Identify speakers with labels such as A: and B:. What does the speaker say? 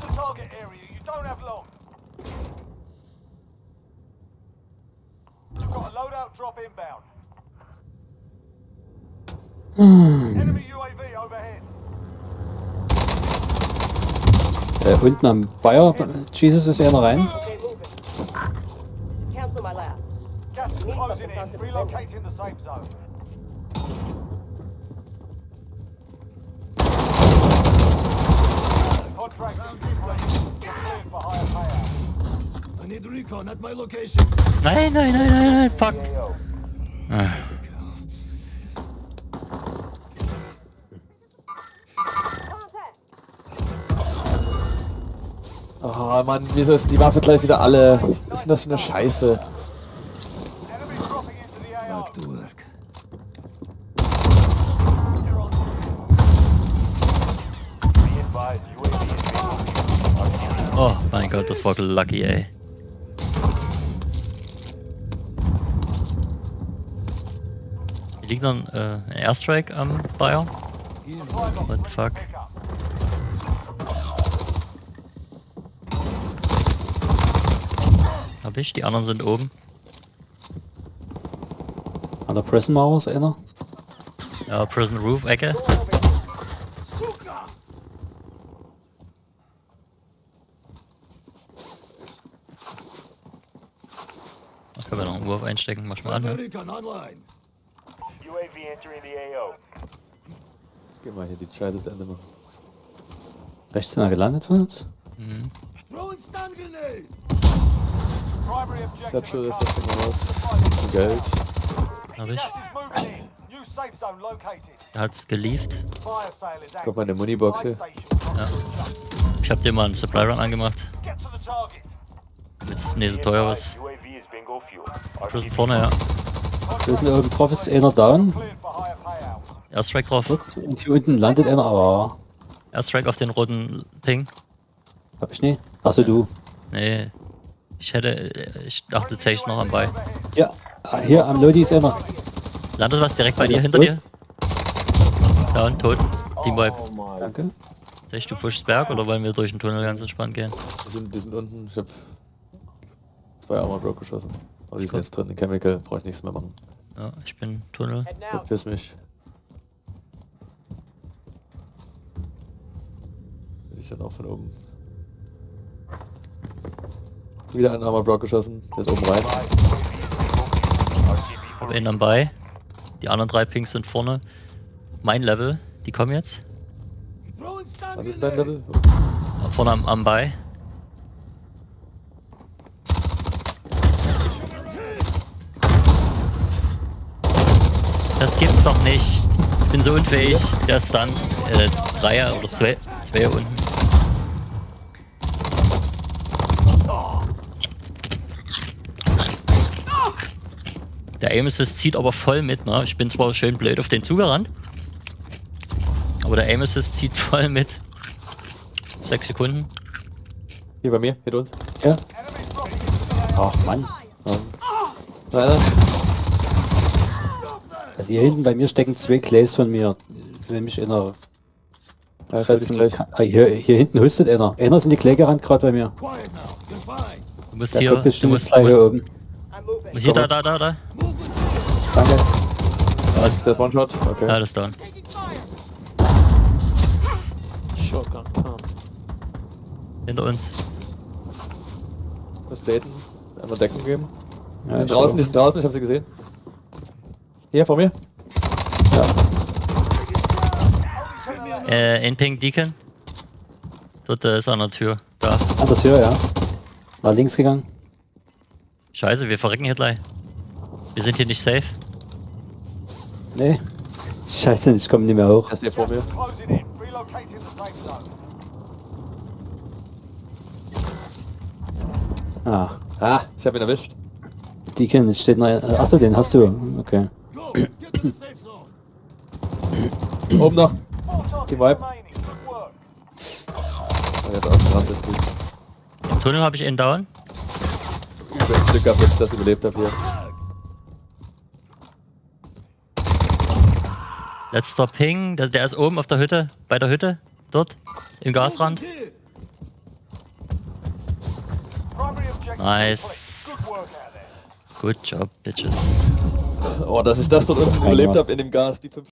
A: the target area. You don't have long. You've got a loadout drop inbound. Hmm. Enemy UAV overhead.
B: Äh, unten am Bayer, Jesus ist rein.
C: Okay, move it. Cancel my last.
A: Gas is closing in. Relocating the safe zone.
D: Need recon at my location.
E: Nein, nein, nein, nein, nein, fuck. Ah.
F: Oh Mann, wieso ist die Waffe gleich wieder alle? Was ist denn das für eine Scheiße?
E: Oh mein Gott, das war lucky, ey. Hier liegt noch ein, äh, ein Airstrike am Bayer. What the fuck? Hab ich, die anderen sind oben.
B: An der Prison Mauer ist einer.
E: Ja, Prison Roof Ecke. Da können wir noch einen Wurf einstecken, mach mal an.
D: Online.
A: UAV entering the AO.
F: Geh mal hier die Scheiße zu Ende machen.
B: Rechts sind wir gelandet von uns.
E: Mhm.
F: Satchel ist schon mal was. Geld.
E: Hab ich. Hat's geliefert.
A: Fire sale is
F: Guck
A: active.
F: mal eine Munibox hier.
E: Ja. Ich hab dir mal einen Supply Run angemacht.
A: Target.
E: Jetzt nicht so teuer was.
A: UAV is bingo fuel.
E: Prison vorne, ja.
B: Wir sind oben drauf, ist einer down.
E: Airstrike drauf.
B: Und hier unten landet einer, aber
E: Airstrike auf den roten Ping.
B: hab ich nie. Achso, du.
E: Nee. Ich hätte. Ich dachte tatsächlich noch am Bei.
B: Ja, ah, hier am Lodi ist einer.
E: Landet was direkt bei
B: Ja,
E: dir, hinter
B: ist
E: dir? Down, tot. Team Wipe.
B: Danke.
E: Soll ich du pushst Berg oder wollen wir durch den Tunnel ganz entspannt gehen?
F: Die sind, die sind unten. Ich hab zwei Armor Broke geschossen. Aber die sind jetzt drin. In Chemical brauche ich nichts mehr machen.
E: Ja, ich bin Tunnel.
F: Verpiss mich. Ich dann auch von oben. Wieder ein Armor Broke geschossen. Der ist oben rein.
E: Hab einen am Bei. Die anderen drei Pings sind vorne. Mein Level. Die kommen jetzt.
F: Was ist dein. Level?
E: Vorne am, am Bei. Das gibt's doch nicht. Ich bin so unfähig. Der ist dann äh, Dreier oder zwei, Zweier unten. Der Aim Assist zieht aber voll mit, ne? Ich bin zwar schön blöd auf den zugerannt. Aber der Aim Assist zieht voll mit. Sechs Sekunden.
F: Hier bei mir, hinter uns.
B: Ja. Ach Mann.
F: Ähm, Einer.
B: Also hier hinten bei mir stecken zwei Clays von mir. Nämlich in der
F: Ja, gleich.
B: Ah, hier, hier hinten hustet einer. Einer ist in die Clay gerannt gerade bei mir.
E: Du musst
B: Der
E: hier, du
B: bestimmt
E: musst, du musst,
B: hier oben.
E: Musst hier, da, da, da, da.
B: Danke.
F: Ist- der ist One-Shot. Okay.
E: Ja, das ist down.
F: Shotgun, come.
E: Hinter uns.
F: Was bläten? Einmal Deckung geben.
B: Ja,
F: Die sind draußen, die sind draußen, ich hab sie gesehen. Hier, vor mir.
E: Äh, in Deacon. Dort äh, ist er an der Tür. Da.
B: An der Tür, ja. Nach links gegangen.
E: Scheiße, wir verrecken hier gleich. Wir sind hier nicht safe.
B: Nee. Scheiße, ich komme nicht mehr hoch.
F: Er ist hier vor mir.
B: Ah,
F: Ah, ich hab ihn erwischt.
B: Deacon steht noch. Achso, den hast du. Okay.
F: Oben noch. Team der ist ausgerastet.
E: Im Tunnel habe ich einen down.
F: Ich Glück gehabt, dass ich das überlebt habe hier.
E: Letzter Ping. Der, der ist oben auf der Hütte. Bei der Hütte. Dort. Im Gasrand. Nice. Good job, Bitches.
F: Oh, dass ich das dort unten
B: Einmal.
F: überlebt habe in dem Gas, die fünf